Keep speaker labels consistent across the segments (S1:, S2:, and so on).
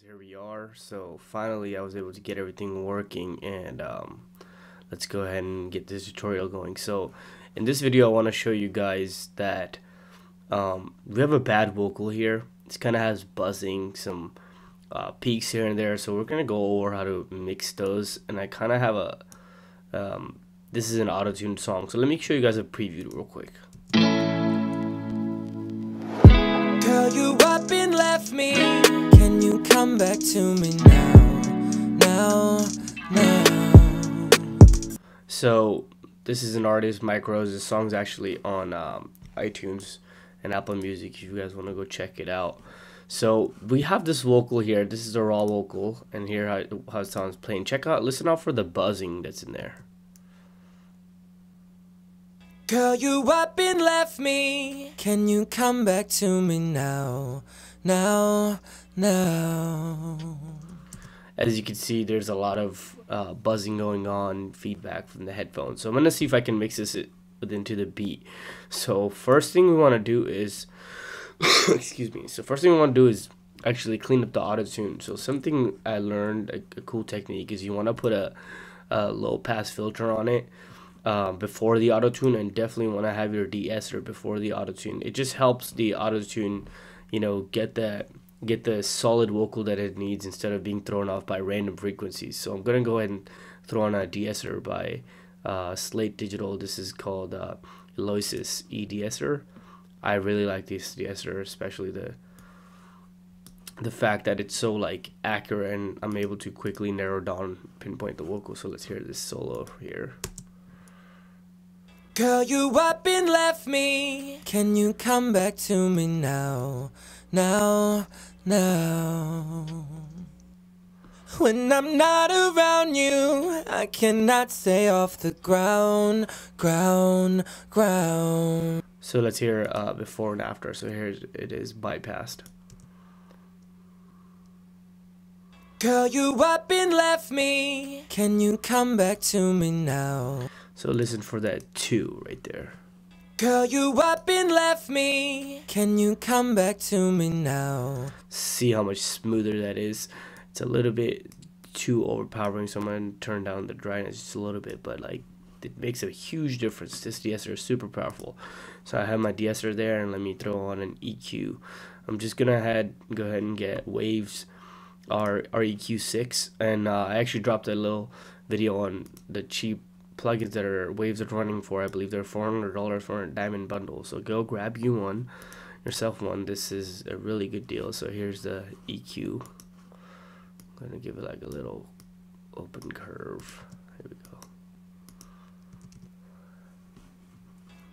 S1: here we are. So finally I was able to get everything working and um, let's go ahead and get this tutorial going. So in this video I want to show you guys that um, we have a bad vocal here. It kind of has buzzing some uh, peaks here and there. So we're gonna go over how to mix those. And I kind of have a um, this is an auto-tuned song. So let me show you guys a preview real quick
S2: come back to me now? Now, now.
S1: So this is an artist, Mike Rose. This song's actually on um, iTunes and Apple Music. If you guys want to go check it out. So we have this vocal here. This is a raw vocal, and here how, how it sounds playing. Check out, listen out for the buzzing that's in there.
S2: Girl, you up and left me. Can you come back to me now? Now, now.
S1: As you can see, there's a lot of uh, buzzing going on, feedback from the headphones. So I'm gonna see if I can mix this into the beat. So first thing we want to do is, excuse me. So first thing we want to do is actually clean up the auto tune. So something I learned, a, a cool technique, is you want to put a, a low pass filter on it um, before the auto tune and definitely want to have your de-esser before the auto tune. It just helps the auto tune, you know, get that get the solid vocal that it needs instead of being thrown off by random frequencies. So I'm gonna go ahead and throw on a de-esser by uh, Slate Digital. This is called uh, Eiosis E de-esser. I really like this de-esser, especially the the fact that it's so like accurate and I'm able to quickly narrow down pinpoint the vocal. So let's hear this solo here.
S2: Girl, you up and left me. Can you come back to me now? Now, now. When I'm not around you, I cannot stay off the ground, ground, ground.
S1: So let's hear uh, before and after. So here it is bypassed.
S2: Girl, you up and left me. Can you come back to me now?
S1: So listen for that two right there.
S2: Girl, you up and left me. Can you come back to me now?
S1: See how much smoother that is. It's a little bit too overpowering, so I'm gonna turn down the dryness just a little bit, but like it makes a huge difference. This de-esser is super powerful. So I have my de-esser there, and let me throw on an EQ. I'm just gonna head go ahead and get Waves our REQ6, and uh, I actually dropped a little video on the cheap plugins that are waves are running for. I believe they're four hundred dollars for a diamond bundle. So go grab you one, yourself one. This is a really good deal. So here's the EQ. I'm gonna give it like a little open curve. Here we go.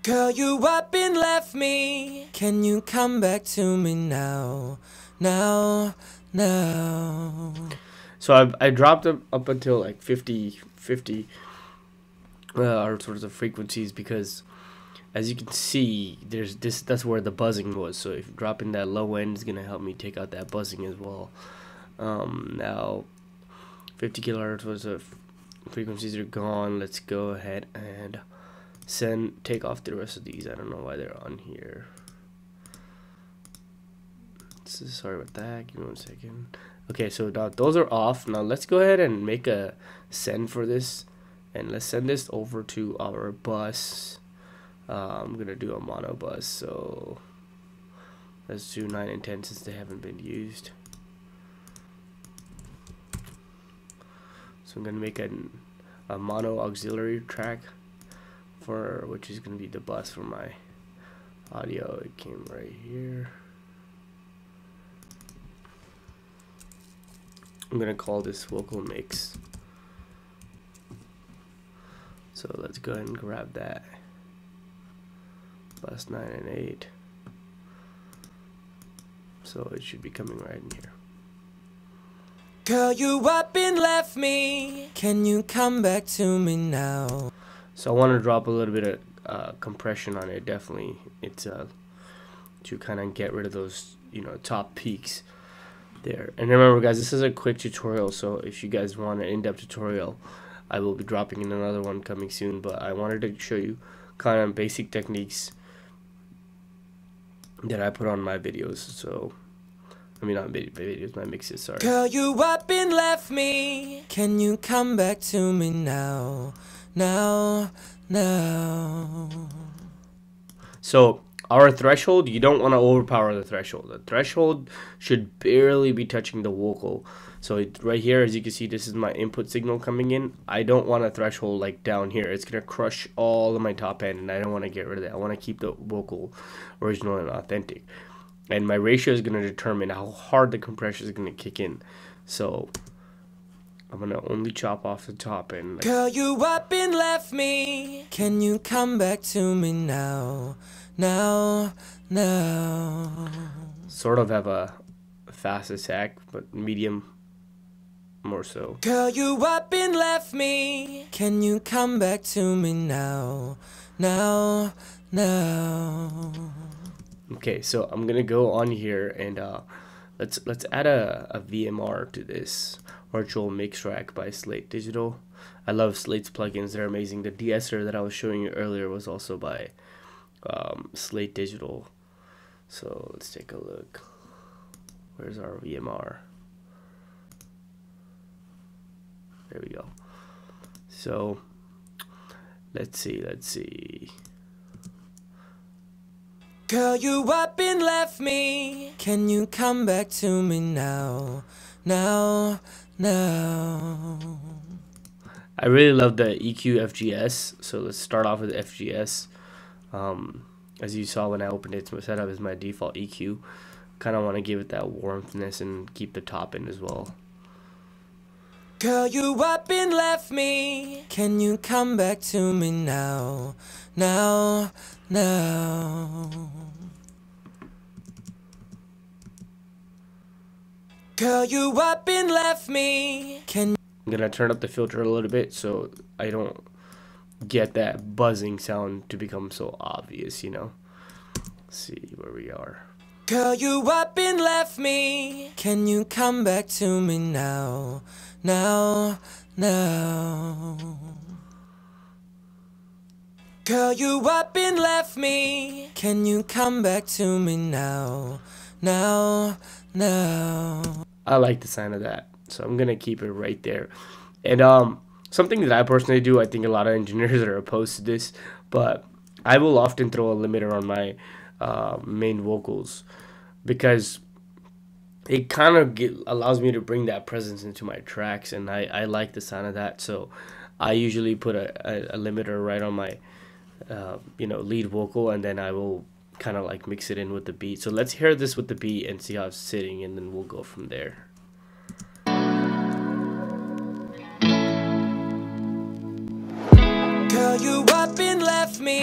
S2: Girl, you up and left me. Can you come back to me now? Now, now.
S1: So I I dropped them up until like 50 50 uh, are sorts of frequencies because as you can see there's this that's where the buzzing was. So if dropping that low end is gonna help me take out that buzzing as well. Um, now 50 kilohertz was a frequencies are gone. Let's go ahead and send take off the rest of these. I don't know why they're on here. So sorry about that. Give me one second. Okay so now those are off. Now let's go ahead and make a send for this and let's send this over to our bus. Uh, I'm gonna do a mono bus so let's do 9 and 10 since they haven't been used. So I'm gonna make an, a mono auxiliary track for which is gonna be the bus for my audio. It came right here. I'm gonna call this vocal mix so let's go ahead and grab that. Bus 9 and 8. So it should be coming right in here.
S2: Girl, you up and left me. Can you come back to me now?
S1: So I want to drop a little bit of uh, compression on it. Definitely, it's uh, to kind of get rid of those, you know, top peaks there. And remember, guys, this is a quick tutorial. So if you guys want an in-depth tutorial, I will be dropping in another one coming soon, but I wanted to show you kind of basic techniques that I put on my videos. So I mean, not videos, my mixes, sorry.
S2: Girl, you up and left me. Can you come back to me now? Now, now.
S1: So, our threshold, you don't want to overpower the threshold. The threshold should barely be touching the vocal. So it, right here, as you can see, this is my input signal coming in. I don't want a threshold like down here. It's going to crush all of my top end, and I don't want to get rid of that. I want to keep the vocal original and authentic and my ratio is going to determine how hard the compression is going to kick in. So I'm going to only chop off the top end.
S2: Like Girl, you up and left me. Can you come back to me now? Now, now.
S1: Sort of have a fast attack, but medium more so.
S2: Girl, you up and left me. Can you come back to me now? Now, now.
S1: Okay, so I'm gonna go on here and uh, let's let's add a, a VMR to this virtual mix rack by Slate Digital. I love Slate's plugins; they're amazing. The de-esser that I was showing you earlier was also by um, Slate Digital. So let's take a look. Where's our VMR? There we go. So let's see, let's see.
S2: Girl, you up and left me. Can you come back to me now? Now, now.
S1: I really love the EQ FGS. So let's start off with FGS. Um, as you saw when I opened it, it's set up as my default EQ. Kind of want to give it that warmthness and keep the top in as well.
S2: Girl, you up and left me. Can you come back to me now? Now, now. Girl, you up and left me. Can
S1: I'm gonna turn up the filter a little bit so I don't get that buzzing sound to become so obvious, you know. Let's see where we are.
S2: Girl, you up and left me. Can you come back to me now? Now, now. Girl, you up and left me. Can you come back to me now? Now, now.
S1: I like the sound of that. So I'm gonna keep it right there. And um something that I personally do, I think a lot of engineers are opposed to this, but I will often throw a limiter on my uh, main vocals because it kind of get, allows me to bring that presence into my tracks and I, I like the sound of that. So I usually put a, a, a limiter right on my uh, you know lead vocal and then I will kind of like mix it in with the beat. So let's hear this with the beat and see how it's sitting and then we'll go from there.
S2: Girl, you up and left me.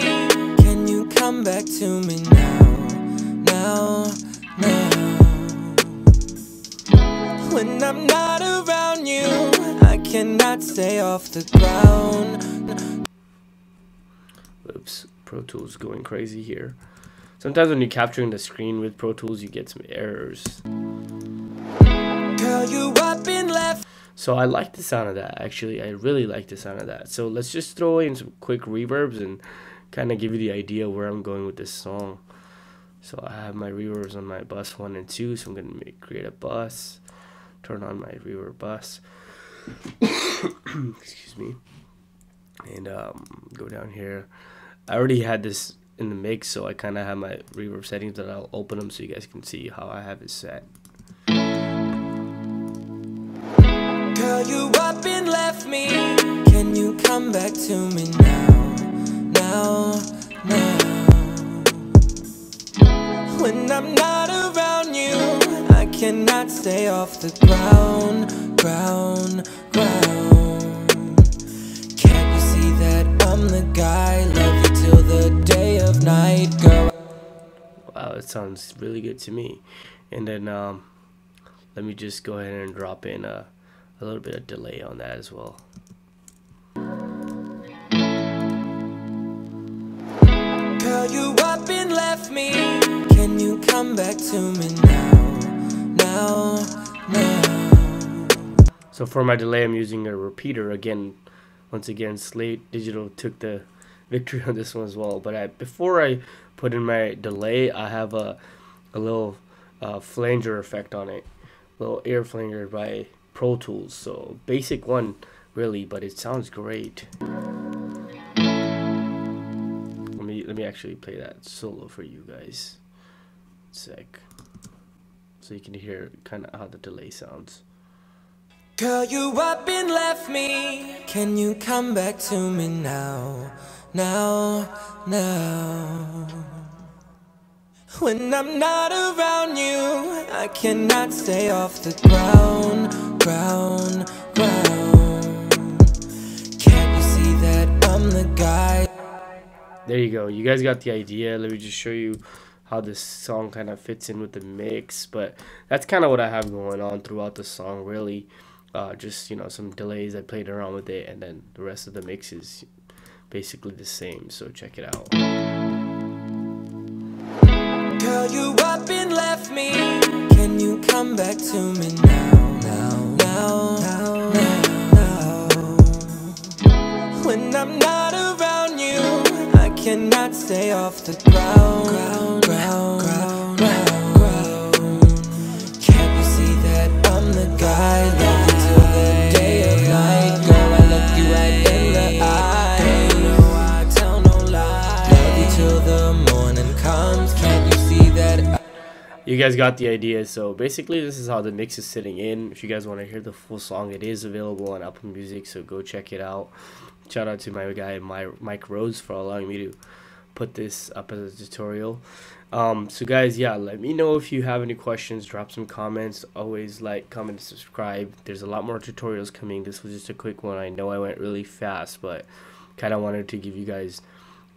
S2: Can you come back to me now, now, now When I'm not around you I cannot stay off the ground
S1: Oops, Pro Tools going crazy here. Sometimes when you're capturing the screen with Pro Tools, you get some errors.
S2: Girl, you up and left.
S1: So I like the sound of that, actually. I really like the sound of that. So let's just throw in some quick reverbs and kind of give you the idea where I'm going with this song. So I have my reverbs on my bus 1 and 2, so I'm going to create a bus, turn on my reverb bus. Excuse me. And um, go down here. I already had this in the mix, so I kind of have my reverb settings that I'll open them so you guys can see how I have it set.
S2: Girl, you up and left me. Can you come back to me? Now, now. When I'm not around you, I cannot stay off the ground, ground, ground. Can't you see that I'm the guy? Love you till the day of night, girl.
S1: Wow, it sounds really good to me. And then um, let me just go ahead and drop in a, a little bit of delay on that as well.
S2: Girl, you up and left me. Back to me now? Now, now.
S1: So for my delay, I'm using a repeater again. Once again, Slate Digital took the victory on this one as well. But I, before I put in my delay, I have a, a little uh, flanger effect on it, little air flanger by Pro Tools. So basic one really, but it sounds great. Let me let me actually play that solo for you guys. Sec. So you can hear kind of how the delay sounds.
S2: Girl, you up and left me. Can you come back to me now? Now, now. When I'm not around you, I cannot stay off the ground, ground, ground. Can't you see that I'm the guy?
S1: There you go. You guys got the idea. Let me just show you how this song kind of fits in with the mix. But that's kind of what I have going on throughout the song, really uh, just you know some delays I played around with it and then the rest of the mix is basically the same so check it out
S2: Girl you up and left me Can you come back to me now now now now now. When I'm not around you I cannot stay off the ground ground
S1: you guys got the idea. So basically, this is how the mix is sitting in. If you guys want to hear the full song, it is available on Apple Music, so go check it out. Shout out to my guy, my Mike Rose, for allowing me to put this up as a tutorial. Um, so guys, yeah, let me know if you have any questions. Drop some comments. Always like, comment, subscribe. There's a lot more tutorials coming. This was just a quick one. I know I went really fast, but kind of wanted to give you guys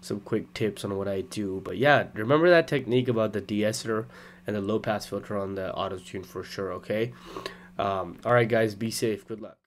S1: some quick tips on what I do. But yeah, remember that technique about the de-esser and the low pass filter on the auto tune for sure. Okay. Um, all right, guys, be safe. Good luck.